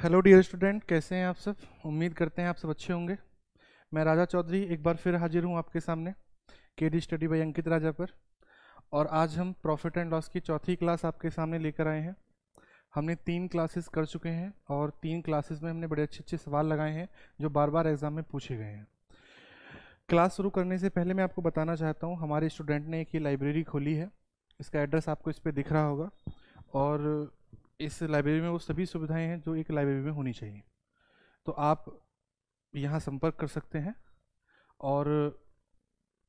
Hello dear student कैसे हैं आप सब? उम्मीद करते हैं आप सब अच्छे होंगे। मैं राजा चौधरी एक बार फिर हाजिर हूँ आपके सामने K D study by Ankit Raja पर। और आज हम प्रॉफिट एंड लॉस की चौथी क्लास आपके सामने लेकर आए हैं। हमने तीन क्लासेस कर चुके हैं और तीन क्लासेस में हमने बड़े अच्छे अच्छे सवाल लगाए हैं, जो बार बार एग्ज़ाम में पूछे गए हैं। क्लास शुरू करने से पहले मैं आपको बताना चाहता हूँ, हमारे स्टूडेंट ने एक ये लाइब्रेरी खोली है। इसका एड्रेस आपको इस पर दिख रहा होगा। और इस लाइब्रेरी में वो सभी सुविधाएँ हैं जो एक लाइब्रेरी में होनी चाहिए। तो आप यहाँ संपर्क कर सकते हैं और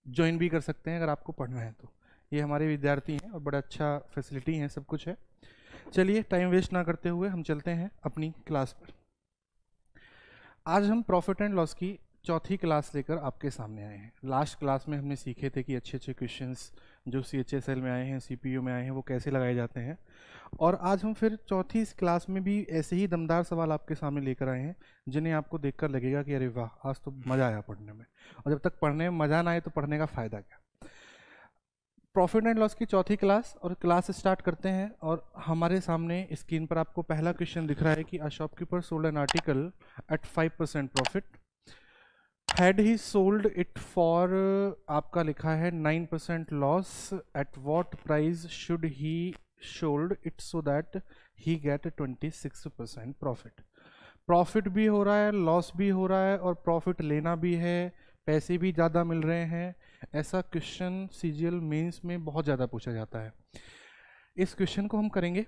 ज्वाइन भी कर सकते हैं अगर आपको पढ़ना है तो। ये हमारे विद्यार्थी हैं और बड़ा अच्छा फैसिलिटी है, सब कुछ है। चलिए टाइम वेस्ट ना करते हुए हम चलते हैं अपनी क्लास पर। आज हम प्रॉफिट एंड लॉस की चौथी क्लास लेकर आपके सामने आए हैं। लास्ट क्लास में हमने सीखे थे कि अच्छे अच्छे क्वेश्चंस जो सी एच एस एल में आए हैं सी पी यू में आए हैं, वो कैसे लगाए जाते हैं। और आज हम फिर चौथी क्लास में भी ऐसे ही दमदार सवाल आपके सामने लेकर आए हैं, जिन्हें आपको देखकर लगेगा कि अरे वाह, आज तो मज़ा आया पढ़ने में। और जब तक पढ़ने में मज़ा ना आए तो पढ़ने का फ़ायदा क्या? प्रॉफिट एंड लॉस की चौथी क्लास और क्लास स्टार्ट करते हैं और हमारे सामने स्क्रीन पर आपको पहला क्वेश्चन दिख रहा है कि a shopkeeper sold an article at five percent profit had he sold it for आपका लिखा है nine percent loss at what price should he sold it so that he get twenty six percent profit profit भी हो रहा है loss भी हो रहा है और प्रॉफिट लेना भी है, पैसे भी ज़्यादा मिल रहे हैं। ऐसा question C G L mains में बहुत ज़्यादा पूछा जाता है। इस क्वेश्चन को हम करेंगे।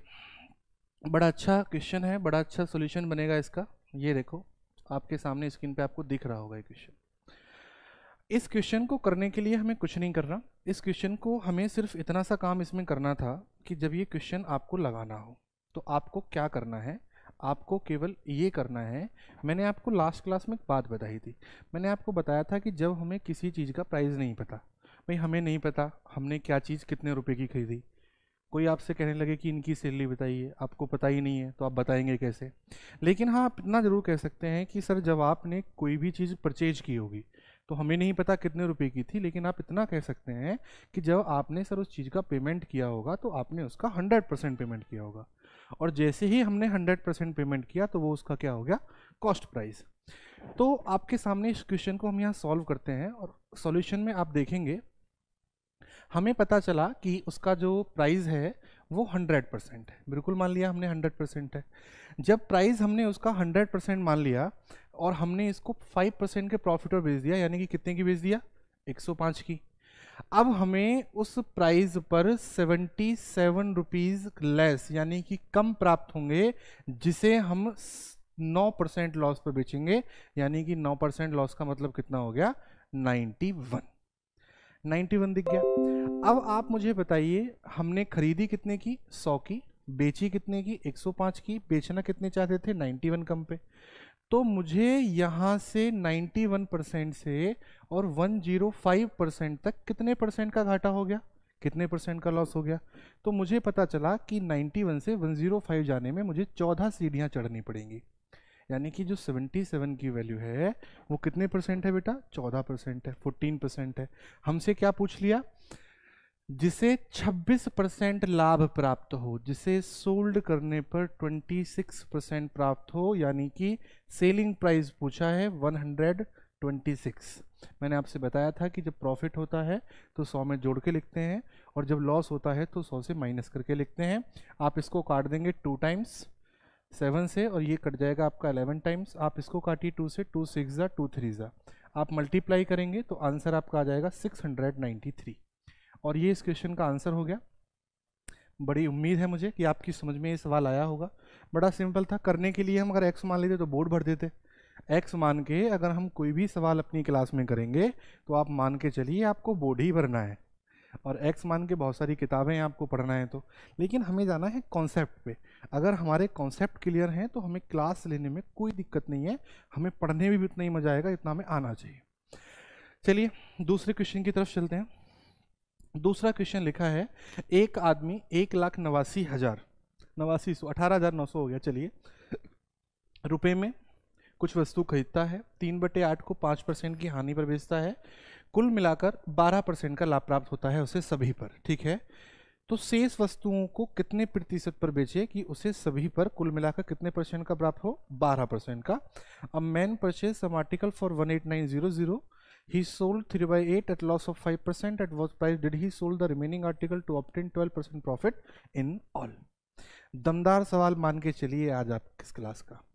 बड़ा अच्छा क्वेश्चन है, बड़ा अच्छा सोल्यूशन बनेगा इसका। ये देखो। आपके सामने स्क्रीन पे आपको दिख रहा होगा ये क्वेश्चन इस क्वेश्चन को करने के लिए हमें कुछ नहीं करना. इस क्वेश्चन को हमें सिर्फ़ इतना सा काम इसमें करना था कि जब ये क्वेश्चन आपको लगाना हो तो आपको क्या करना है? आपको केवल ये करना है। मैंने आपको लास्ट क्लास में एक बात बताई थी। मैंने आपको बताया था कि जब हमें किसी चीज़ का प्राइस नहीं पता, भाई हमें नहीं पता हमने क्या चीज़ कितने रुपए की खरीदी। कोई आपसे कहने लगे कि इनकी सैलरी बताइए, आपको पता ही नहीं है तो आप बताएँगे कैसे? लेकिन हाँ आप इतना ज़रूर कह सकते हैं कि सर, जब आपने कोई भी चीज़ परचेज की होगी तो हमें नहीं पता कितने रुपए की थी, लेकिन आप इतना कह सकते हैं कि जब आपने सर, उस चीज़ का पेमेंट किया होगा तो आपने उसका हंड्रेड परसेंट पेमेंट किया होगा। और जैसे ही हमने हंड्रेड परसेंट पेमेंट किया तो वो उसका क्या हो गया? Cost price. तो आपके सामने इस क्वेश्चन को हम यहाँ सॉल्व करते हैं और सॉल्यूशन में आप देखेंगे हमें पता चला कि उसका जो प्राइस है, वो हंड्रेड परसेंट है। बिल्कुल मान लिया हमने हंड्रेड परसेंट है। जब प्राइस हमने उसका हंड्रेड परसेंट मान लिया और हमने इसको फाइव परसेंट के प्रॉफिट पर बेच दिया, यानी कि कितने की बेच दिया? एक सौ पाँच की। अब हमें उस प्राइस पर सेवेंटी सेवन रुपीज़ लेस यानी कि कम प्राप्त होंगे, जिसे हम नौ परसेंट लॉस पर बेचेंगे, यानी कि नौ परसेंट लॉस का मतलब कितना हो गया? नाइन्टी वन नाइन्टी वन दिख गया। अब आप मुझे बताइए, हमने खरीदी कितने की? सौ की। बेची कितने की? 105 की। बेचना कितने चाहते थे? 91 कम पे। तो मुझे यहाँ से 91 परसेंट से और 105 परसेंट तक कितने परसेंट का घाटा हो गया? कितने परसेंट का लॉस हो गया? तो मुझे पता चला कि 91 से 105 जाने में मुझे 14 सीढ़ियाँ चढ़नी पड़ेंगी। यानी कि जो 77 की वैल्यू है, वो कितने परसेंट है बेटा? 14 परसेंट है 14 परसेंट है। हमसे क्या पूछ लिया? जिसे 26 परसेंट लाभ प्राप्त हो, जिसे सोल्ड करने पर 26 परसेंट प्राप्त हो, यानी कि सेलिंग प्राइस पूछा है 126 मैंने आपसे बताया था कि जब प्रॉफिट होता है तो 100 में जोड़ के लिखते हैं, और जब लॉस होता है तो 100 से माइनस करके लिखते हैं। आप इसको काट देंगे टू टाइम्स। सेवन से और ये कट जाएगा आपका अलेवन टाइम्स आप इसको काटिए टू से टू सिक्स ज़ा टू थ्री ज़ा। आप मल्टीप्लाई करेंगे तो आंसर आपका आ जाएगा सिक्स हंड्रेड नाइन्टी थ्री और ये इस क्वेश्चन का आंसर हो गया। बड़ी उम्मीद है मुझे कि आपकी समझ में ये सवाल आया होगा। बड़ा सिंपल था। करने के लिए हम अगर एक्स मान लेते तो बोर्ड भर देते। एक्स मान के अगर हम कोई भी सवाल अपनी क्लास में करेंगे तो आप मान के चलिए आपको बोर्ड ही भरना है। और एक्स मान के बहुत सारी किताबें हैं आपको पढ़ना है तो। लेकिन हमें जाना है कॉन्सेप्ट पे। अगर हमारे कॉन्सेप्ट क्लियर हैं तो हमें क्लास लेने में कोई दिक्कत नहीं है। हमें पढ़ने में भी उतना ही मज़ा आएगा, इतना हमें आना चाहिए। चलिए, दूसरे क्वेश्चन की तरफ़ चलते हैं। दूसरा क्वेश्चन लिखा है, एक आदमी एक लाख नवासी हज़ार, नवासी सौ, अठारह हज़ार नौ सौ हो गया, चलिए। रुपए में कुछ वस्तु खरीदता है, तीन बटे आठ को पाँच परसेंट की हानि पर बेचता है। कुल मिलाकर बारह परसेंट का लाभ प्राप्त होता है उसे सभी पर, ठीक है? तो शेष वस्तुओं को कितने प्रतिशत पर बेचे कि उसे सभी पर कुल मिलाकर कितने परसेंट का प्राप्त हो? 12 परसेंट का। A, man purchase some article for 18900 he sold 3 by 8 at loss of 5 percent at what price did he sold the remaining article to obtain 12 percent profit in all? दमदार सवाल मान के चलिए आज आप किस क्लास का?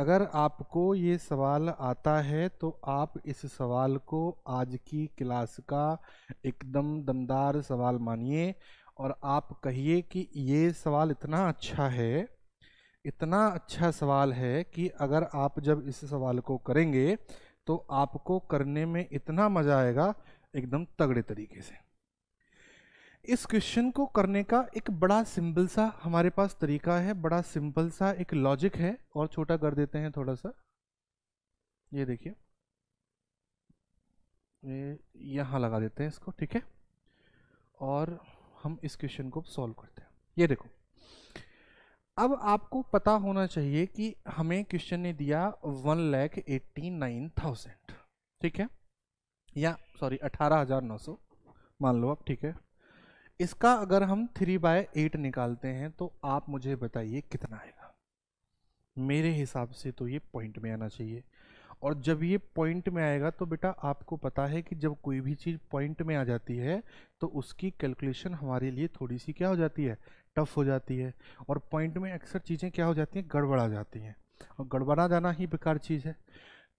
अगर आपको ये सवाल आता है तो आप इस सवाल को आज की क्लास का एकदम दमदार सवाल मानिए और आप कहिए कि ये सवाल इतना अच्छा है, इतना अच्छा सवाल है कि अगर आप जब इस सवाल को करेंगे तो आपको करने में इतना मज़ा आएगा, एकदम तगड़े तरीके से। इस क्वेश्चन को करने का एक बड़ा सिंपल सा हमारे पास तरीका है, बड़ा सिंपल सा एक लॉजिक है और छोटा कर देते हैं थोड़ा सा। ये देखिए। ये यहाँ लगा देते हैं इसको, ठीक है? और हम इस क्वेश्चन को सॉल्व करते हैं। ये देखो। अब आपको पता होना चाहिए कि हमें क्वेश्चन ने दिया one lakh eighty nine thousand ठीक है? या सॉरी अठारह हज़ार नौ सौ, मान लो आप, ठीक है? इसका अगर हम थ्री बाय एट निकालते हैं तो आप मुझे बताइए कितना आएगा? मेरे हिसाब से तो ये पॉइंट में आना चाहिए। और जब ये पॉइंट में आएगा तो बेटा आपको पता है कि जब कोई भी चीज़ पॉइंट में आ जाती है तो उसकी कैलकुलेशन हमारे लिए थोड़ी सी क्या हो जाती है? टफ हो जाती है। और पॉइंट में अक्सर चीज़ें क्या हो जाती हैं? गड़बड़ा जाती हैं। और गड़बड़ा जाना ही बेकार चीज़ है।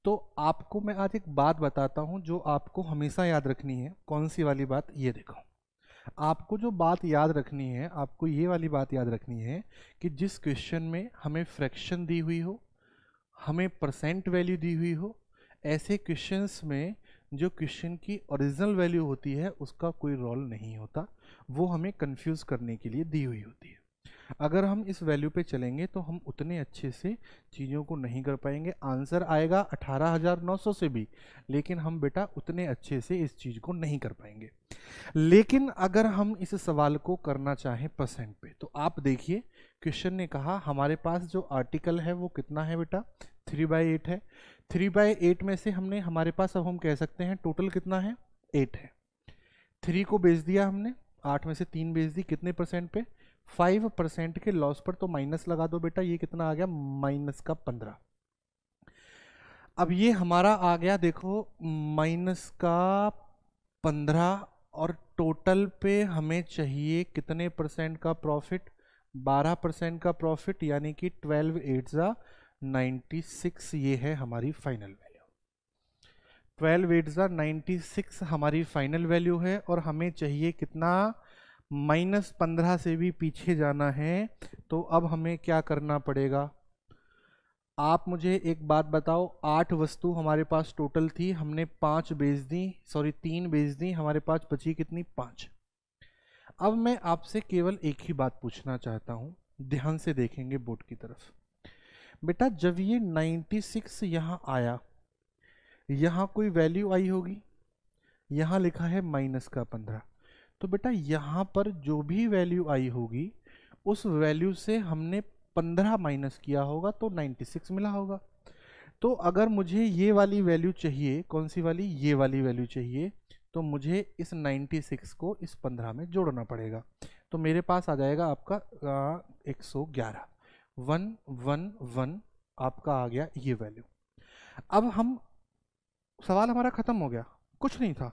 तो आपको मैं आज एक बात बताता हूँ, जो आपको हमेशा याद रखनी है। कौन सी वाली बात? ये देखो। आपको जो बात याद रखनी है, आपको ये वाली बात याद रखनी है कि जिस क्वेश्चन में हमें फ्रैक्शन दी हुई हो, हमें परसेंट वैल्यू दी हुई हो, ऐसे क्वेश्चंस में जो क्वेश्चन की ओरिजिनल वैल्यू होती है, उसका कोई रोल नहीं होता। वो हमें कंफ्यूज करने के लिए दी हुई होती है। अगर हम इस वैल्यू पे चलेंगे तो हम उतने अच्छे से चीज़ों को नहीं कर पाएँगे। आंसर आएगा अठारह हज़ार नौ सौ से भी, लेकिन हम बेटा उतने अच्छे से इस चीज़ को नहीं कर पाएँगे। लेकिन अगर हम इस सवाल को करना चाहें परसेंट पे तो आप देखिए, क्वेश्चन ने कहा, हमारे पास जो आर्टिकल है वो कितना है बेटा? थ्री बाई एट है। थ्री बाई एट में से हमने, हमारे पास अब हम कह सकते हैं टोटल कितना है? एट है। थ्री को बेच दिया हमने, आठ में से तीन बेच दी, कितने परसेंट पे? फाइव परसेंट के लॉस पर तो माइनस लगा दो बेटा, ये कितना आ गया? माइनस का पंद्रह। अब ये हमारा आ गया, देखो, माइनस का पंद्रह और टोटल पे हमें चाहिए कितने परसेंट का प्रॉफिट? बारह परसेंट का प्रॉफिट, यानी कि ट्वेल्व एट ज़ा नाइन्टी सिक्स, ये है हमारी फाइनल वैल्यू। ट्वेल्व एट ज़ा नाइन्टी सिक्स हमारी फाइनल वैल्यू है और हमें चाहिए कितना? माइनस पंद्रह से भी पीछे जाना है तो अब हमें क्या करना पड़ेगा? आप मुझे एक बात बताओ, आठ वस्तु हमारे पास टोटल थी, हमने पाँच बेच दी सॉरी तीन बेच दी, हमारे पास बची कितनी? पाँच। अब मैं आपसे केवल एक ही बात पूछना चाहता हूँ, ध्यान से देखेंगे बोर्ड की तरफ़। बेटा, जब ये 96 यहाँ आया, यहाँ कोई वैल्यू आई होगी? यहाँ लिखा है माइनस का पंद्रह। तो बेटा यहाँ पर जो भी वैल्यू आई होगी, उस वैल्यू से हमने पंद्रह माइनस किया होगा तो 96 मिला होगा। तो अगर मुझे ये वाली वैल्यू चाहिए, कौन सी वाली? ये वाली वैल्यू चाहिए तो मुझे इस 96 को इस 15 में जोड़ना पड़ेगा। तो मेरे पास आ जाएगा आपका एक सौ ग्यारह। वन वन वन, आपका आ गया ये वैल्यू अब हम, सवाल हमारा ख़त्म हो गया। कुछ नहीं था।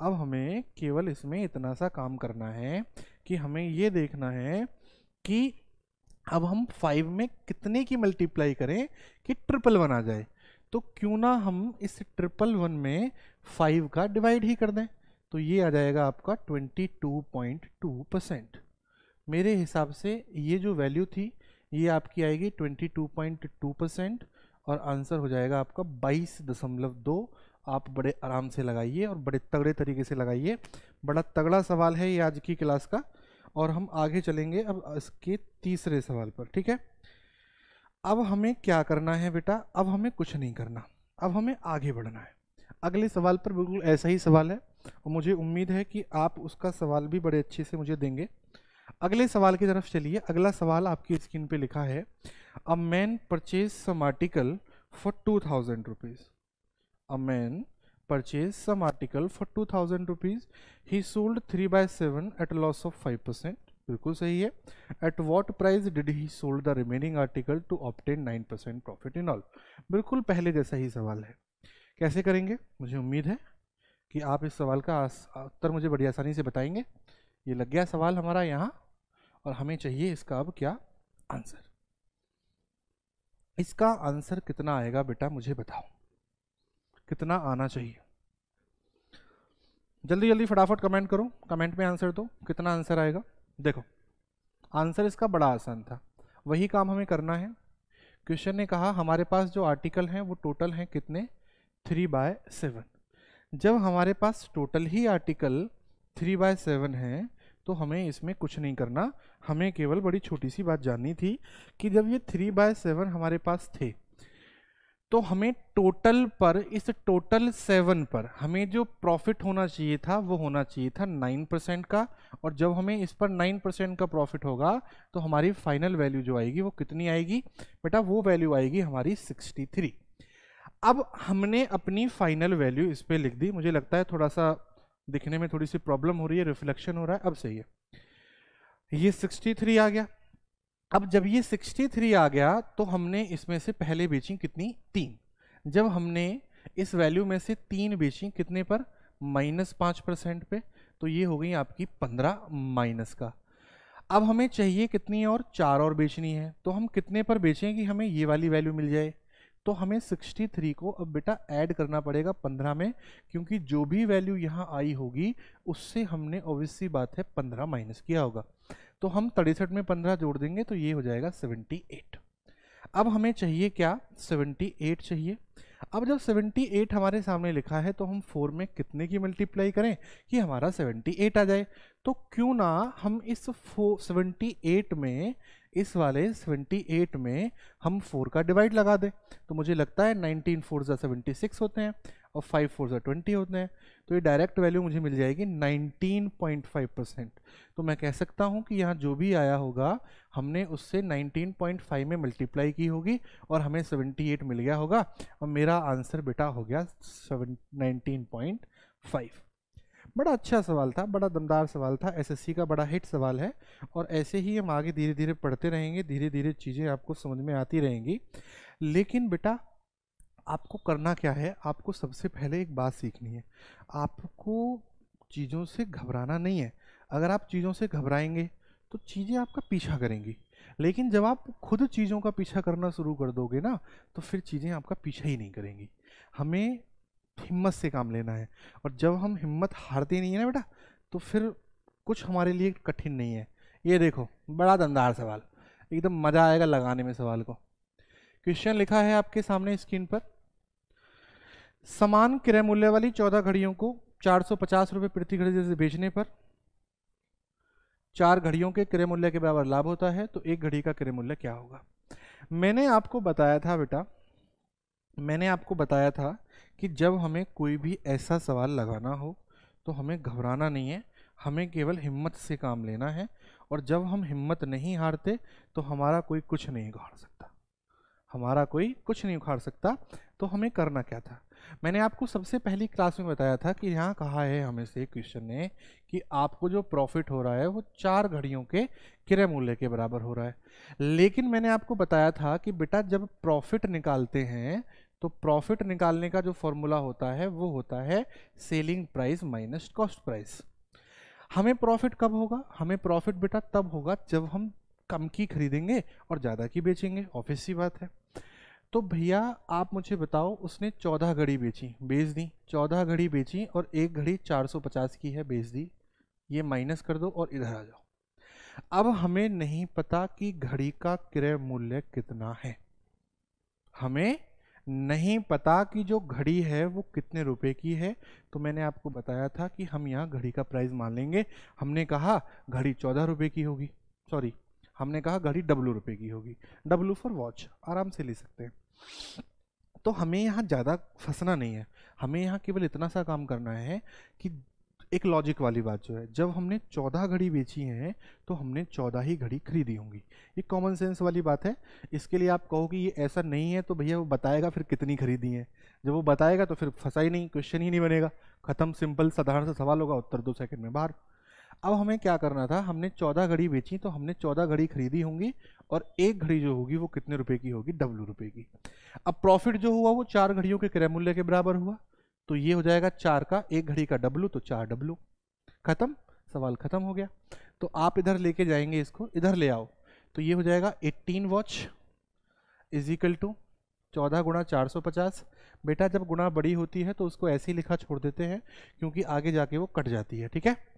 अब हमें केवल इसमें इतना सा काम करना है कि हमें ये देखना है कि अब हम फाइव में कितने की मल्टीप्लाई करें कि ट्रिपल वन आ जाए। तो क्यों ना हम इस ट्रिपल वन में फाइव का डिवाइड ही कर दें? तो ये आ जाएगा आपका twenty two point two percent मेरे हिसाब से ये जो वैल्यू थी, ये आपकी आएगी twenty two point two percent और आंसर हो जाएगा आपका बाईस दशमलव दो आप बड़े आराम से लगाइए और बड़े तगड़े तरीके से लगाइए। बड़ा तगड़ा सवाल है ये आज की क्लास का, और हम आगे चलेंगे अब इसके तीसरे सवाल पर, ठीक है? अब हमें क्या करना है बेटा? अब हमें कुछ नहीं करना। अब हमें आगे बढ़ना है। अगले सवाल पर बिल्कुल ऐसा ही सवाल है, और मुझे उम्मीद है कि आप उसका सवाल भी बड़े अच्छे से मुझे देंगे। अगले सवाल की तरफ़ चलिए। अगला सवाल आपकी स्क्रीन पे लिखा है a man purchase some article for two thousand rupees a man purchased some article for 2000 rupees. He sold 3 by 7 at a loss of 5 percent. बिल्कुल सही है। At what price did he sold the remaining article to obtain nine percent profit in all बिल्कुल पहले जैसा ही सवाल है। कैसे करेंगे? मुझे उम्मीद है कि आप इस सवाल का उत्तर मुझे बड़ी आसानी से बताएँगे। ये लग गया सवाल हमारा यहाँ और हमें चाहिए इसका अब क्या आंसर। इसका आंसर कितना आएगा बेटा मुझे बताओ। कितना आना चाहिए? जल्दी जल्दी फटाफट कमेंट करो कमेंट में आंसर दो, कितना आंसर आएगा? देखो आंसर इसका बड़ा आसान था। वही काम हमें करना है। क्वेश्चन ने कहा, हमारे पास जो आर्टिकल हैं, वो टोटल हैं कितने? थ्री बाय सेवन जब हमारे पास टोटल ही आर्टिकल थ्री बाय सेवन है तो हमें इसमें कुछ नहीं करना। हमें केवल बड़ी छोटी सी बात जाननी थी कि जब ये थ्री बाय सेवन हमारे पास थे तो हमें टोटल पर, इस टोटल सेवन पर हमें जो प्रॉफिट होना चाहिए था, वो होना चाहिए था नाइन परसेंट का। और जब हमें इस पर नाइन परसेंट का प्रॉफिट होगा तो हमारी फाइनल वैल्यू जो आएगी, वो कितनी आएगी? बेटा, वो वैल्यू आएगी हमारी सिक्सटी थ्री अब हमने अपनी फाइनल वैल्यू इस पर लिख दी। मुझे लगता है थोड़ा सा दिखने में थोड़ी सी प्रॉब्लम हो रही है रिफ्लेक्शन हो रहा है। अब सही है। ये 63 आ गया। अब जब ये 63 आ गया तो हमने इसमें से पहले बेची कितनी? तीन। जब हमने इस वैल्यू में से तीन बेची, कितने पर? माइनस पाँच परसेंट पे तो ये हो गई आपकी पंद्रह माइनस का। अब हमें चाहिए कितनी और? चार और बेचनी है। तो हम कितने पर बेचें कि हमें ये वाली वैल्यू मिल जाए? तो हमें 63 को अब बेटा ऐड करना पड़ेगा 15 में, क्योंकि जो भी वैल्यू यहाँ आई होगी, उससे हमने ऑब्वियसली बात है 15 माइनस किया होगा। तो हम तिरसठ में 15 जोड़ देंगे तो ये हो जाएगा 78 अब हमें चाहिए क्या? 78 चाहिए। अब जब 78 हमारे सामने लिखा है तो हम 4 में कितने की मल्टीप्लाई करें कि हमारा 78 आ जाए? तो क्यों ना हम इस 78 में, इस वाले 78 में हम 4 का डिवाइड लगा दें। तो मुझे लगता है 19 फोर ज़ा सेवेंटी सिक्स होते हैं। और फाइव फोर ज़ा ट्वेंटी होते हैं तो ये डायरेक्ट वैल्यू मुझे मिल जाएगी 19.5 परसेंट तो मैं कह सकता हूँ कि यहाँ जो भी आया होगा, हमने उससे 19.5 में मल्टीप्लाई की होगी और हमें 78 मिल गया होगा और मेरा आंसर बेटा हो गया 19.5 बड़ा अच्छा सवाल था, बड़ा दमदार सवाल था एसएससी का बड़ा हिट सवाल है और ऐसे ही हम आगे धीरे धीरे पढ़ते रहेंगे धीरे धीरे चीज़ें आपको समझ में आती रहेंगी। लेकिन बेटा आपको करना क्या है? आपको सबसे पहले एक बात सीखनी है। आपको चीज़ों से घबराना नहीं है। अगर आप चीज़ों से घबराएँगे तो चीज़ें आपका पीछा करेंगी। लेकिन जब आप खुद चीज़ों का पीछा करना शुरू कर दोगे ना तो फिर चीज़ें आपका पीछा ही नहीं करेंगी। हमें हिम्मत से काम लेना है। और जब हम हिम्मत हारते नहीं है ना बेटा तो फिर कुछ हमारे लिए कठिन नहीं है। ये देखो, बड़ा दमदार सवाल। एकदम मज़ा आएगा लगाने में सवाल को। क्वेश्चन लिखा है आपके सामने स्क्रीन पर। समान क्रय मूल्य वाली चौदह घड़ियों को चार सौ पचास रुपये प्रति घड़ी से बेचने पर चार घड़ियों के क्रय मूल्य के बराबर लाभ होता है तो एक घड़ी का क्रय मूल्य क्या होगा? मैंने आपको बताया था बेटा, मैंने आपको बताया था कि जब हमें कोई भी ऐसा सवाल लगाना हो तो हमें घबराना नहीं है, हमें केवल हिम्मत से काम लेना है, और जब हम हिम्मत नहीं हारते तो हमारा कोई कुछ नहीं उखाड़ सकता। हमारा कोई कुछ नहीं उखाड़ सकता तो हमें करना क्या था? मैंने आपको सबसे पहली क्लास में बताया था कि यहाँ कहा है हमें से क्वेश्चन ने कि आपको जो प्रॉफिट हो रहा है, वो चार घड़ियों के क्रय मूल्य के बराबर हो रहा है। लेकिन मैंने आपको बताया था कि बेटा जब प्रॉफिट निकालते हैं तो प्रॉफिट निकालने का जो फॉर्मूला होता है, वो होता है selling price minus cost price हमें प्रॉफिट कब होगा? हमें प्रॉफिट बेटा तब होगा जब हम कम की खरीदेंगे और ज़्यादा की बेचेंगे। ऑफ़िस सी बात है। तो भैया, आप मुझे बताओ, उसने चौदह घड़ी बेची, बेच दी। चौदह घड़ी बेची और एक घड़ी चार सौ पचास की है, बेच दी। ये माइनस कर दो और इधर आ जाओ। अब हमें नहीं पता कि घड़ी का क्रय मूल्य कितना है। हमें नहीं पता कि जो घड़ी है, वो कितने रुपए की है। तो मैंने आपको बताया था कि हम यहाँ घड़ी का प्राइस मान लेंगे। हमने कहा, घड़ी चौदह रुपए की होगी। सॉरी, हमने कहा घड़ी डब्लू रुपए की होगी। डब्लू फॉर वॉच, आराम से ले सकते हैं। तो हमें यहाँ ज़्यादा फंसना नहीं है। हमें यहाँ केवल इतना सा काम करना है कि एक लॉजिक वाली बात जो है, जब हमने चौदह घड़ी बेची है तो हमने चौदह ही घड़ी खरीदी होंगी। ये कॉमन सेंस वाली बात है। इसके लिए आप कहो कि ये ऐसा नहीं है तो भैया वो बताएगा फिर कितनी खरीदी है। जब वो बताएगा तो फिर फंसा ही नहीं क्वेश्चन ही नहीं बनेगा। खत्म सिंपल साधारण सा सवाल होगा, उत्तर दो सेकंड में बाहर। अब हमें क्या करना था? हमने चौदह घड़ी बेची तो हमने चौदह घड़ी खरीदी होंगी और एक घड़ी जो होगी वो कितने रुपए की होगी? डब्लू रुपए की। अब प्रॉफिट जो हुआ वो चार घड़ियों के क्रय मूल्य के बराबर हुआ। तो ये हो जाएगा चार का, एक घड़ी का डब्लू तो चार डब्लू। खत्म? सवाल खत्म हो गया। तो आप इधर लेके जाएँगे इसको। इधर ले आओ। तो ये हो जाएगा 18 वॉच इज़ इक्वल टू चौदह गुणा चार सौ पचास। बेटा, जब गुणा बड़ी होती है तो उसको ऐसे ही लिखा छोड़ देते हैं, क्योंकि आगे जाके वो कट जाती है, ठीक है?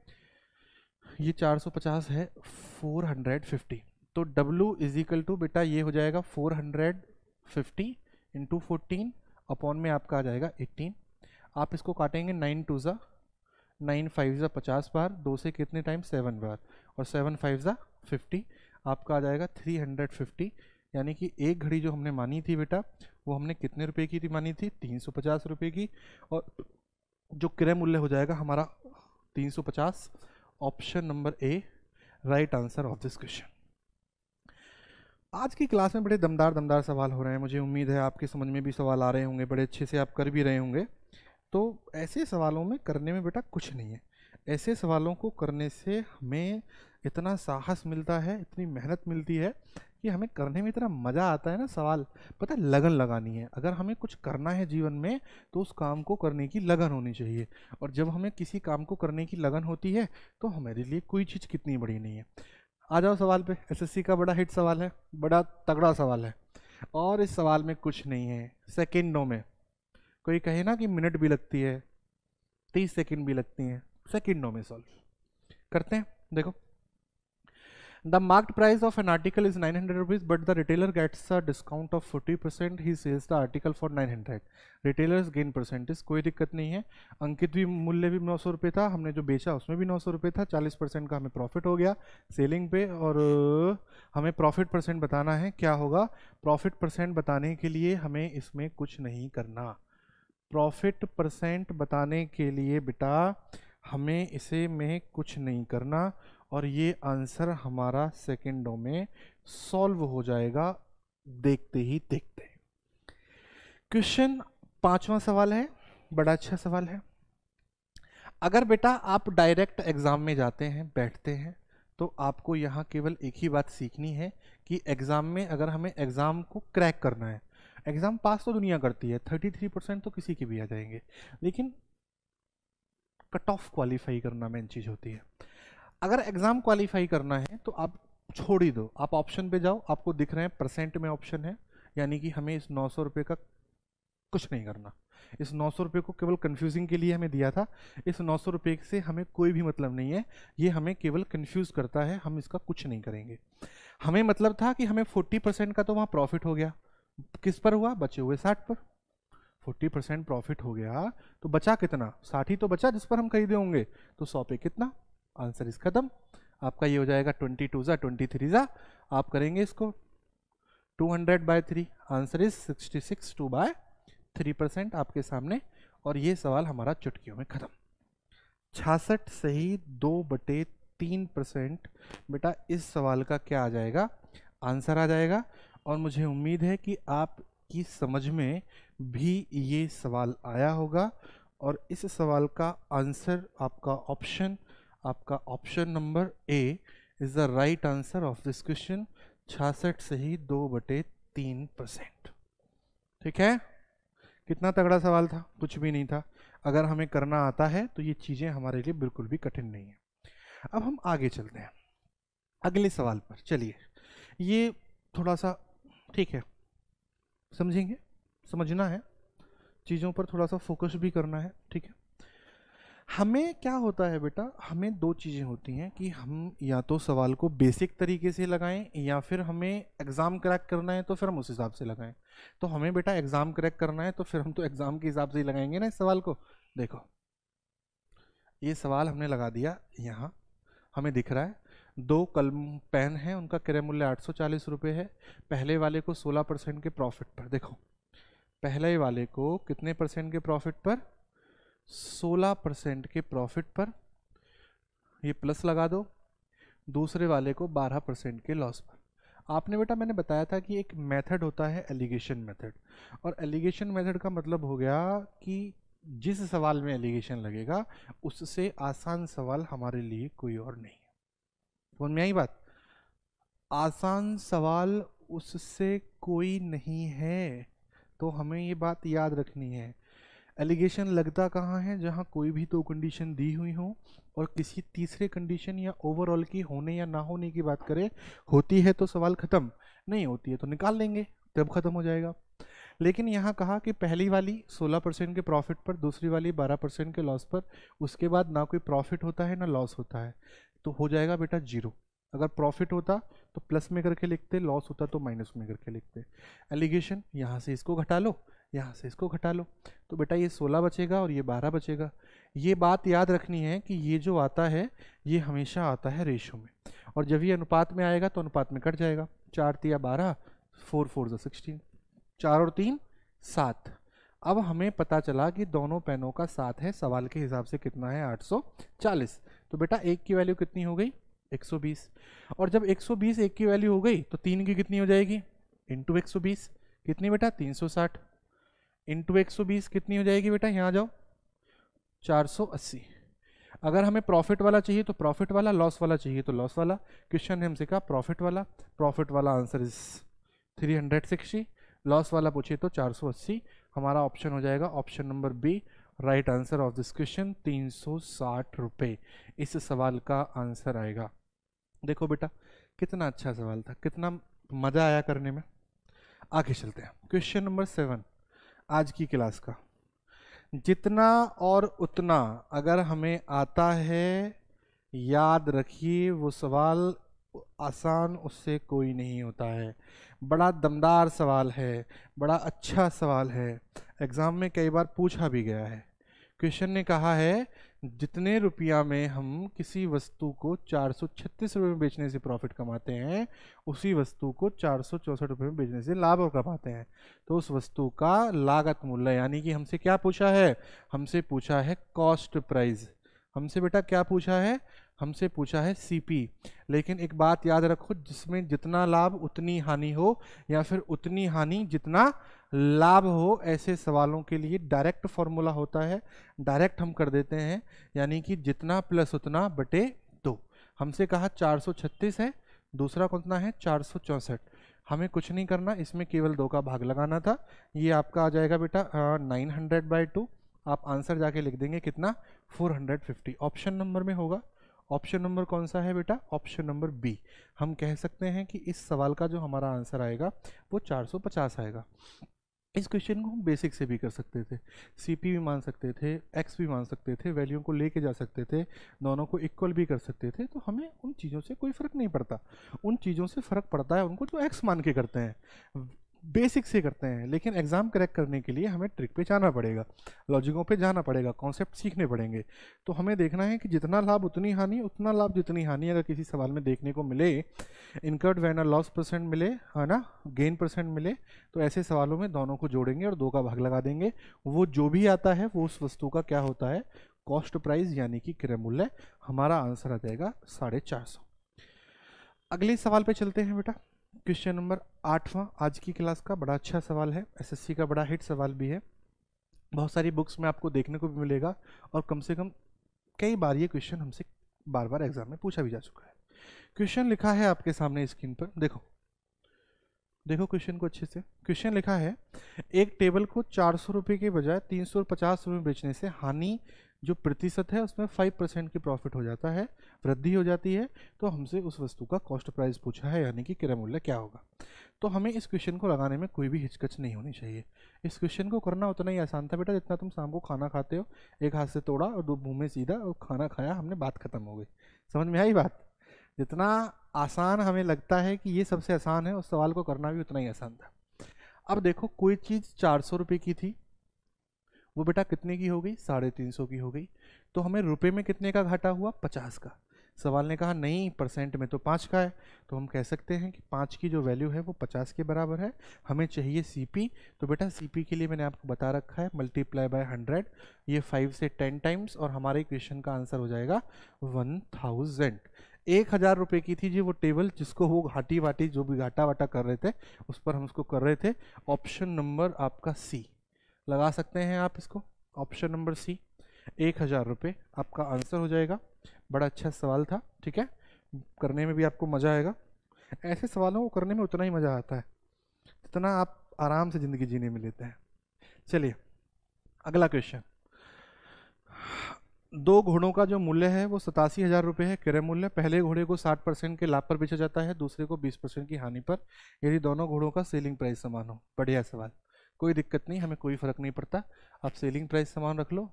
ये 450 है 450 तो W इज़ इक्वल टू बेटा ये हो जाएगा 450 फिफ्टी इंटू फोर्टीन अपॉन में आपका आ जाएगा 18 आप इसको काटेंगे नाइन टू ज़ा नाइन फाइव ज़ा पचास बार, दो से कितने टाइम सेवन बार। और सेवन फाइव ज़ा फिफ्टी आपका आ जाएगा थ्री हंड्रेड फिफ्टी यानी कि एक घड़ी जो हमने मानी थी बेटा, वो हमने कितने रुपए की थी मानी थी? तीन सौ पचास रुपये की। और जो क्रय मूल्य हो जाएगा हमारा तीन सौ पचास। Option number A, right answer of this question. आज की क्लास में बड़े दमदार दमदार सवाल हो रहे हैं। मुझे उम्मीद है आपके समझ में भी सवाल आ रहे होंगे, बड़े अच्छे से आप कर भी रहे होंगे। तो ऐसे सवालों में करने में बेटा कुछ नहीं है। ऐसे सवालों को करने से हमें इतना साहस मिलता है, इतनी मेहनत मिलती है कि हमें करने में इतना मज़ा आता है ना सवाल। पता है, लगन लगानी है। अगर हमें कुछ करना है जीवन में तो उस काम को करने की लगन होनी चाहिए। और जब हमें किसी काम को करने की लगन होती है तो हमारे लिए कोई चीज़ कितनी बड़ी नहीं है। आ जाओ सवाल पे। एसएससी का बड़ा हिट सवाल है, बड़ा तगड़ा सवाल है। और इस सवाल में कुछ नहीं है। सेकेंडों में। कोई कहे ना कि मिनट भी लगती है, तीस सेकेंड भी लगती हैं। सेकेंडों में सॉल्व। करते हैं। देखो। The marked price of an article is 900 rupees, but the retailer gets a discount of 40 percent. He sells the article for 900 retailers gain percentage कोई दिक्कत नहीं है। अंकित भी मूल्य भी नौ सौ था। हमने जो बेचा उसमें भी नौ सौ था। चालीस परसेंट का हमें प्रॉफिट हो गया सेलिंग पे और हमें प्रॉफिट परसेंट बताना है। क्या होगा? प्रॉफिट परसेंट बताने के लिए हमें इसमें कुछ नहीं करना। प्रॉफिट परसेंट बताने के लिए बेटा हमें इसे में कुछ नहीं करना। और ये आंसर हमारा सेकेंडों में सॉल्व हो जाएगा देखते ही देखते क्वेश्चन पांचवा सवाल है, बड़ा अच्छा सवाल है। अगर बेटा आप डायरेक्ट एग्ज़ाम में जाते हैं, बैठते हैं तो आपको यहाँ केवल एक ही बात सीखनी है कि एग्ज़ाम में अगर हमें एग्ज़ाम को क्रैक करना है, एग्ज़ाम पास तो दुनिया करती है, थर्टी थ्री परसेंट तो किसी के भी आ जाएँगे, लेकिन कट ऑफ़ क्वालिफाई करना मेन चीज़ होती है। अगर एग्ज़ाम क्वालिफाई करना है तो आप छोड़ ही दो। आप ऑप्शन पे जाओ, आपको दिख रहे हैं परसेंट में ऑप्शन है, यानी कि हमें इस नौ सौ रुपये का कुछ नहीं करना। इस नौ सौ रुपये को केवल कन्फ्यूजिंग के लिए हमें दिया था। इस नौ सौ रुपये से हमें कोई भी मतलब नहीं है। ये हमें केवल कन्फ्यूज़ करता है, हम इसका कुछ नहीं करेंगे। हमें मतलब था कि हमें फोर्टी परसेंट का तो वहाँ प्रॉफिट हो गया। किस पर हुआ? बचे हुए साठ पर। फोर्टी परसेंट प्रॉफिट हो गया तो बचा कितना? साठ ही तो बचा जिस पर हम खरीदे होंगे तो सौ पे कितना? आंसर इस खत्म। आपका ये हो जाएगा ट्वेंटी टू ज़ा, ट्वेंटी थ्री ज़ा। आप करेंगे इसको। Two hundred by three, answer is sixty six two by three percent आपके सामने। और ये सवाल हमारा चुटकियों में खत्म। छियासठ सही दो बटे तीन परसेंट। बेटा, इस सवाल का क्या आ जाएगा? आंसर आ जाएगा। और मुझे उम्मीद है कि आपकी समझ में भी ये सवाल आया होगा। और इस सवाल का आंसर आपका ऑप्शन आपका option number A is the right answer of this question छियासठ ही दो बटे तीन परसेंट ठीक है? कितना तगड़ा सवाल था? कुछ भी नहीं था। अगर हमें करना आता है तो ये चीज़ें हमारे लिए बिल्कुल भी कठिन नहीं है। अब हम आगे चलते हैं। अगले सवाल पर चलिए। ये थोड़ा सा, ठीक है। समझेंगे? समझना है। चीज़ों पर थोड़ा सा फोकस भी करना है, ठीक है? हमें क्या होता है बेटा? हमें दो चीज़ें होती हैं कि हम या तो सवाल को बेसिक तरीके से लगाएँ या फिर हमें एग्ज़ाम क्रैक करना है तो फिर हम उस हिसाब से लगाएँ। तो हमें बेटा एग्ज़ाम क्रैक करना है तो फिर हम तो एग्ज़ाम के हिसाब से ही लगाएँगे ना इस सवाल को। देखो, ये सवाल हमने लगा दिया यहाँ। हमें दिख रहा है, दो कलम पेन है, उनका क्रय मूल्य आठ सौ चालीस रुपये है। पहले वाले को सोलह परसेंट के प्रॉफिट पर, देखो, पहले वाले को कितने परसेंट के प्रॉफिट पर? सोलह परसेंट के प्रॉफिट पर ये प्लस लगा दो, दूसरे वाले को 12 परसेंट के लॉस पर। आपने बेटा, मैंने बताया था कि एक मेथड होता है एलिगेशन मेथड। और एलिगेशन मेथड का मतलब हो गया कि जिस सवाल में एलिगेशन लगेगा, उससे आसान सवाल हमारे लिए कोई और नहीं है। समझ में आई बात? आसान सवाल उससे कोई नहीं है। तो हमें ये बात याद रखनी है एलिगेशन लगता कहाँ है? जहाँ कोई भी दो कंडीशन दी हुई हो और किसी तीसरे कंडीशन या ओवरऑल की होने या ना होने की बात करें, होती है तो सवाल ख़त्म, नहीं होती है तो निकाल लेंगे तब ख़त्म हो जाएगा। लेकिन यहाँ कहा कि पहली वाली 16 परसेंट के प्रॉफिट पर, दूसरी वाली 12 परसेंट के लॉस पर, उसके बाद ना कोई प्रॉफिट होता है, ना लॉस होता है तो हो जाएगा बेटा ज़ीरो अगर प्रॉफिट होता तो प्लस में करके लिखते लॉस होता तो माइनस में करके लिखते। एलिगेशन यहाँ से इसको घटा लो यहाँ से इसको घटा लो। तो बेटा ये 16 बचेगा और ये 12 बचेगा। ये बात याद रखनी है कि ये जो आता है, ये हमेशा आता है रेशो में। और जब ये अनुपात में आएगा तो अनुपात में कट जाएगा। चार तिया बारह, फोर फोर जो सिक्सटीन। चार और तीन, सात। अब हमें पता चला कि दोनों पेनों का साथ है, सवाल के हिसाब से कितना है? 840 तो बेटा एक की वैल्यू कितनी हो गई? 120 और जब 120 एक की वैल्यू हो गई तो तीन की कितनी हो जाएगी? इंटू एक सौ बीस। कितनी बेटा? 360 इंटू एक कितनी हो जाएगी बेटा? यहाँ जाओ। 480 अगर हमें प्रॉफिट वाला चाहिए तो प्रॉफिट वाला, लॉस वाला चाहिए तो लॉस वाला। क्वेश्चन ने हमसे कहा, प्रॉफिट वाला प्रॉफिट वाला आंसर इज़ 360 लॉस वाला पूछिए तो 480 हमारा ऑप्शन हो जाएगा option number B, right answer of this question, तीन सौ इस सवाल का आंसर आएगा। देखो बेटा, कितना अच्छा सवाल था, कितना मज़ा आया करने में। आगे चलते हैं। Question number seven. आज की क्लास का। जितना और उतना अगर हमें आता है, याद रखिए, वो सवाल आसान उससे कोई नहीं होता है। बड़ा दमदार सवाल है, बड़ा अच्छा सवाल है। एग्ज़ाम में कई बार पूछा भी गया है। क्वेश्चन ने कहा है, जितने रुपया में हम किसी वस्तु को चार सौ छत्तीस रुपये में बेचने से प्रॉफिट कमाते हैं, उसी वस्तु को चार सौ चौसठ रुपये में बेचने से लाभ कमाते हैं। तो उस वस्तु का लागत मूल्य, यानी कि हमसे क्या पूछा है? हमसे पूछा है कॉस्ट प्राइस हमसे बेटा क्या पूछा है? हमसे पूछा है सीपी लेकिन एक बात याद रखो, जिसमें जितना लाभ उतनी हानि हो, या फिर उतनी हानि जितना लाभ हो ऐसे सवालों के लिए डायरेक्ट फॉर्मूला होता है। डायरेक्ट हम कर देते हैं, यानी कि जितना प्लस उतना बटे दो। हमसे कहा 436 है, दूसरा कितना है? चार सौ चौंसठ। हमें कुछ नहीं करना, इसमें केवल दो का भाग लगाना था। ये आपका आ जाएगा बेटा नाइन हंड्रेड बाई टू आप आंसर जाके लिख देंगे कितना? 450 ऑप्शन नंबर में होगा। ऑप्शन नंबर कौन सा है बेटा? ऑप्शन नंबर बी हम कह सकते हैं कि इस सवाल का जो हमारा आंसर आएगा, वो 450 आएगा। इस क्वेश्चन को हम बेसिक से भी कर सकते थे। सी पी भी मान सकते थे एक्स भी मान सकते थे वैल्यू को लेके जा सकते थे, दोनों को इक्वल भी कर सकते थे तो हमें उन चीज़ों से कोई फ़र्क नहीं पड़ता। उन चीज़ों से फ़र्क पड़ता है, उनको जो एक्स मान के करते हैं। बेसिक से करते हैं, लेकिन एग्ज़ाम करेक्ट करने के लिए हमें ट्रिक पे जाना पड़ेगा लॉजिकों पे जाना पड़ेगा कॉन्सेप्ट सीखने पड़ेंगे। तो हमें देखना है कि जितना लाभ उतनी हानि, उतना लाभ जितनी हानि अगर किसी सवाल में देखने को मिले इनकर्ड वैन लॉस परसेंट मिले, है ना? गेन परसेंट मिले तो ऐसे सवालों में दोनों को जोड़ेंगे और दो का भाग लगा देंगे। वो जो भी आता है, वो उस वस्तु का क्या होता है? कॉस्ट प्राइस यानी कि क्रय मूल्य, हमारा आंसर आ जाएगा साढ़े चार सौ। अगले सवाल पे चलते हैं बेटा। क्वेश्चन नंबर आठवां, आज की क्लास का बड़ा अच्छा सवाल है एसएससी का बड़ा हिट सवाल भी है। बहुत सारी बुक्स में आपको देखने को भी मिलेगा और कम से कम कई बार ये क्वेश्चन हमसे बार बार एग्ज़ाम में पूछा भी जा चुका है। क्वेश्चन लिखा है आपके सामने स्क्रीन पर, देखो। देखो क्वेश्चन को अच्छे से। क्वेश्चन लिखा है, एक टेबल को चार सौ रुपये के बजाय तीन सौ पचास रुपये बेचने से हानि जो प्रतिशत है, उसमें फाइव परसेंट की प्रॉफिट हो जाता है, वृद्धि हो जाती है तो हमसे उस वस्तु का कॉस्ट प्राइस पूछा है, यानी कि क्रय मूल्य क्या होगा। तो हमें इस क्वेश्चन को लगाने में कोई भी हिचकच नहीं होनी चाहिए। इस क्वेश्चन को करना उतना ही आसान था बेटा, जितना तुम शाम को खाना खाते हो, एक हाथ से तोड़ा और दो मुँह में सीधा और खाना खाया, हमने बात खत्म हो गई। समझ में आई बात? जितना आसान हमें लगता है कि ये सबसे आसान है, उस सवाल को करना भी उतना ही आसान था। अब देखो, कोई चीज़ चार सौ रुपये की थी वो बेटा कितने की हो गई? साढ़े तीन सौ की हो गई। तो हमें रुपए में कितने का घाटा हुआ? पचास का। सवाल ने कहा, नहीं, परसेंट में तो पाँच का है। तो हम कह सकते हैं कि पाँच की जो वैल्यू है वो पचास के बराबर है। हमें चाहिए सीपी तो बेटा सीपी के लिए मैंने आपको बता रखा है मल्टीप्लाई बाय हंड्रेड ये फाइव से टेन टाइम्स और हमारे क्वेश्चन का आंसर हो जाएगा वन थाउज़ेंड एक हज़ार रुपये की थी जी वो टेबल जिसको वो घाटी वाटी जो भी घाटा वाटा कर रहे थे, उस पर हम उसको कर रहे थे। ऑप्शन नंबर आपका सी लगा सकते हैं आप इसको। ऑप्शन नंबर सी एक हज़ार रुपये आपका आंसर हो जाएगा। बड़ा अच्छा सवाल था, ठीक है? करने में भी आपको मज़ा आएगा। ऐसे सवालों को करने में उतना ही मज़ा आता है, जितना आप आराम से ज़िंदगी जीने में लेते हैं। चलिए, अगला क्वेश्चन दो घोड़ों का जो मूल्य है वो सतासी हज़ार रुपये है, क्रय मूल्य। पहले घोड़े को साठ परसेंट के लाभ पर बेचा जाता है, दूसरे को बीस परसेंट की हानि पर। यदि दोनों घोड़ों का सेलिंग प्राइस समान हो, बढ़िया सवाल। कोई दिक्कत नहीं, हमें कोई फ़र्क नहीं पड़ता। आप सेलिंग प्राइस समान रख लो,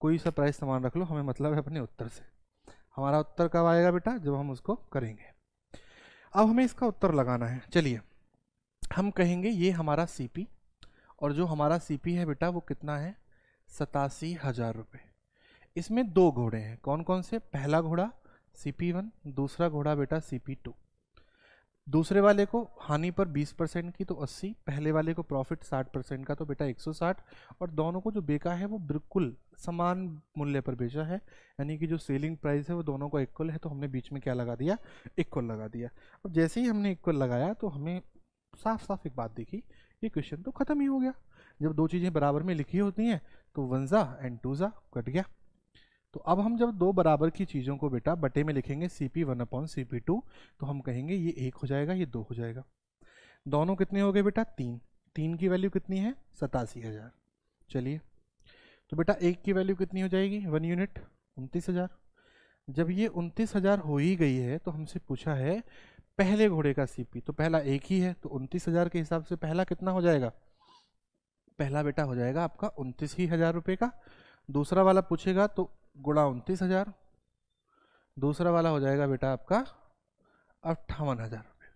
कोई सा प्राइस समान रख लो, हमें मतलब है अपने उत्तर से। हमारा उत्तर कब आएगा बेटा? जब हम उसको करेंगे। अब हमें इसका उत्तर लगाना है। चलिए, हम कहेंगे ये हमारा सीपी और जो हमारा सीपी है बेटा, वो कितना है? सतासी हज़ार रुपये इसमें दो घोड़े हैं। कौन कौन से? पहला घोड़ा सी पी वन दूसरा घोड़ा बेटा सी पी टू दूसरे वाले को हानि पर 20 परसेंट की तो 80 पहले वाले को प्रॉफिट 60 परसेंट का तो बेटा 160 और दोनों को जो बेका है वो बिल्कुल समान मूल्य पर बेचा है, यानी कि जो सेलिंग प्राइस है वो दोनों को इक्वल है तो हमने बीच में क्या लगा दिया? इक्वल लगा दिया। अब जैसे ही हमने इक्वल लगाया तो हमें साफ़ साफ़ एक बात देखी, ये क्वेश्चन तो ख़त्म ही हो गया। जब दो चीज़ें बराबर में लिखी होती हैं तो वनजा एंड टूजा कट गया। तो अब हम जब दो बराबर की चीज़ों को बेटा बटे में लिखेंगे C P one upon C P two तो हम कहेंगे ये एक हो जाएगा, ये दो हो जाएगा। दोनों कितने हो गए बेटा? तीन। तीन की वैल्यू कितनी है? सतासी हज़ार। चलिए। तो बेटा एक की वैल्यू कितनी हो जाएगी? वन यूनिट उनतीस हज़ार। जब ये उनतीस हज़ार हो ही गई है तो हमसे पूछा है, पहले घोड़े का सीपी तो पहला एक ही है तो उनतीस हज़ार के हिसाब से पहला कितना हो जाएगा? पहला बेटा हो जाएगा आपका उनतीस ही हज़ार रुपये का। दूसरा वाला पूछेगा तो गुड़ा उनतीस हज़ार। दूसरा वाला हो जाएगा बेटा आपका अट्ठावन हज़ार रुपये।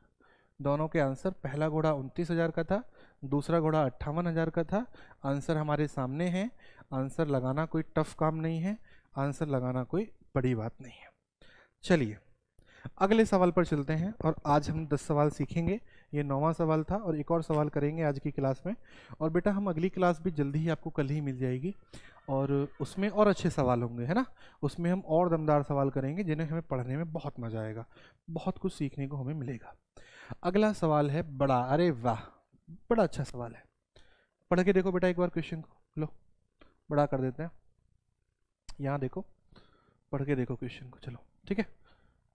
दोनों के आंसर पहला घोड़ा उनतीस हज़ार का था, दूसरा घोड़ा अट्ठावन हज़ार का था। आंसर हमारे सामने है। आंसर लगाना कोई टफ काम नहीं है। आंसर लगाना कोई बड़ी बात नहीं है। चलिए, अगले सवाल पर चलते हैं और आज हम दस सवाल सीखेंगे। ये नौवा सवाल था और एक और सवाल करेंगे आज की क्लास में। और बेटा हम अगली क्लास भी जल्दी ही आपको कल ही मिल जाएगी। और उसमें और अच्छे सवाल होंगे, है ना? उसमें हम और दमदार सवाल करेंगे जिन्हें हमें पढ़ने में बहुत मज़ा आएगा। बहुत कुछ सीखने को हमें मिलेगा। अगला सवाल है बड़ा, अरे वाह, बड़ा अच्छा सवाल है। पढ़ के देखो बेटा एक बार क्वेश्चन को। लो, बड़ा कर देते हैं। यहाँ देखो, पढ़ के देखो क्वेश्चन को। चलो, ठीक है?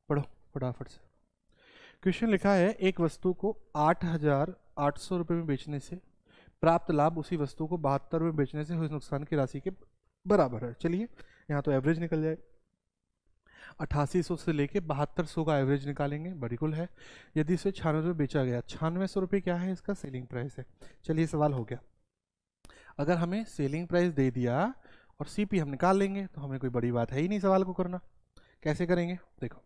पढ़ो फटाफट से। क्वेश्चन लिखा है, एक वस्तु को आठ हज़ार आठ सौ रुपये में बेचने से प्राप्त लाभ उसी वस्तु को बहत्तर में बेचने से हुए नुकसान की राशि के बराबर है। चलिए, यहाँ तो एवरेज निकल जाए। अट्ठासी सौ से लेके बहत्तर सौ का एवरेज निकालेंगे, बड़ी कुल है। यदि इसे छियानवे बेचा गया छियानवे सौ रुपये क्या है इसका? सेलिंग प्राइस है। चलिए, सवाल हो गया। अगर हमें सेलिंग प्राइस दे दिया और सीपी हम निकाल लेंगे तो हमें कोई बड़ी बात है ही नहीं सवाल को करना। कैसे करेंगे? देखो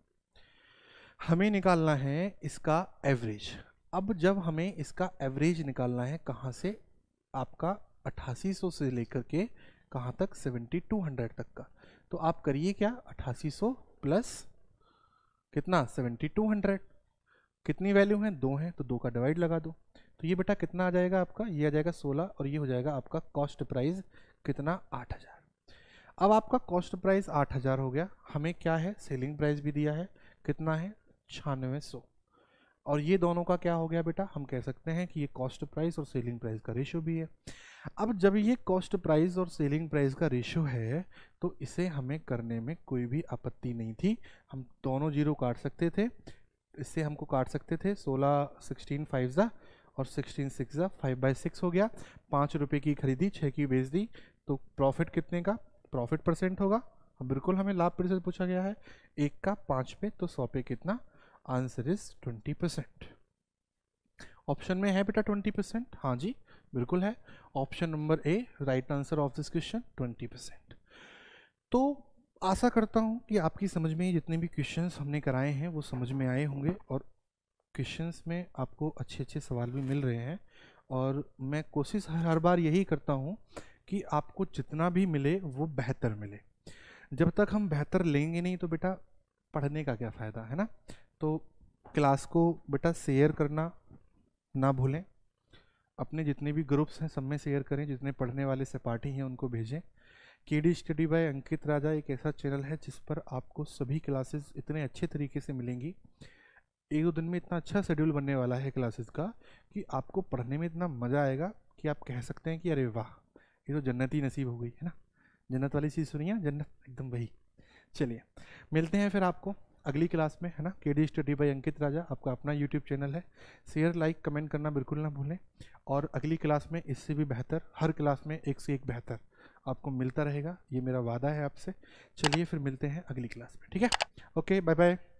हमें निकालना है इसका एवरेज अब जब हमें इसका एवरेज निकालना है, कहाँ से? आपका अट्ठासी सौ से लेकर के कहाँ तक? सेवेंटी टू हंड्रेड तक का। तो आप करिए क्या? अट्ठासी सौ प्लस कितना? सेवेंटी टू हंड्रेड कितनी वैल्यू है? दो हैं तो दो का डिवाइड लगा दो। तो ये बेटा कितना आ जाएगा आपका? ये आ जाएगा सोलह और ये हो जाएगा आपका कॉस्ट प्राइस कितना? आठ हज़ार। अब आपका कॉस्ट प्राइस आठ हज़ार हो गया। हमें क्या है? सेलिंग प्राइस भी दिया है। कितना है? छियानवे सौ। और ये दोनों का क्या हो गया बेटा? हम कह सकते हैं कि ये कॉस्ट प्राइस और सेलिंग प्राइस का रेशियो भी है। अब जब ये कॉस्ट प्राइस और सेलिंग प्राइस का रेशियो है तो इसे हमें करने में कोई भी आपत्ति नहीं थी। हम दोनों ज़ीरो काट सकते थे। इससे हमको काट सकते थे सोलह सिक्सटीन फाइव ज़ा, और सिक्सटीन सिक्स ज़ा फाइव बाई सिक्स हो गया। पाँच रुपये की खरीदी छः की बेच दी। तो प्रॉफिट कितने का? प्रॉफिट परसेंट होगा। बिल्कुल हमें लाभ प्रतिशत पूछा गया है। एक का पाँच पे तो सौ पे कितना? Answer is twenty percent. Option में है बेटा ट्वेंटी परसेंट। हाँ जी, बिल्कुल है। Option number A, right answer of this question, twenty percent. तो आशा करता हूँ कि आपकी समझ में जितने भी क्वेश्चंस हमने कराए हैं, वो समझ में आए होंगे और क्वेश्चंस में आपको अच्छे अच्छे सवाल भी मिल रहे हैं। और मैं कोशिश हर बार यही करता हूँ कि आपको जितना भी मिले, वो बेहतर मिले। जब तक हम बेहतर लेंगे नहीं तो बेटा, पढ़ने का क्या फ़ायदा, है ना? तो क्लास को बेटा शेयर करना ना भूलें। अपने जितने भी ग्रुप्स हैं, सब में शेयर करें, जितने पढ़ने वाले से पार्टी हैं, उनको भेजें। K D study by Ankit Raja एक ऐसा चैनल है, जिस पर आपको सभी क्लासेस इतने अच्छे तरीके से मिलेंगी। एक दो दिन में इतना अच्छा शेड्यूल बनने वाला है क्लासेस का कि आपको पढ़ने में इतना मज़ा आएगा कि आप कह सकते हैं कि अरे वाह, ये तो जन्नती नसीब हो गई, है ना? जन्नत वाली चीज़ सुनिए, जन्नत एकदम वही। चलिए, मिलते हैं फिर आपको। अगली क्लास में, है ना? K D study by Ankit Raja, आपका अपना यूट्यूब चैनल है। शेयर लाइक कमेंट करना बिल्कुल ना भूलें। और अगली क्लास में इससे भी बेहतर, हर क्लास में एक से एक बेहतर आपको मिलता रहेगा। ये मेरा वादा है आपसे। चलिए फिर मिलते हैं अगली क्लास में, ठीक है? Okay bye bye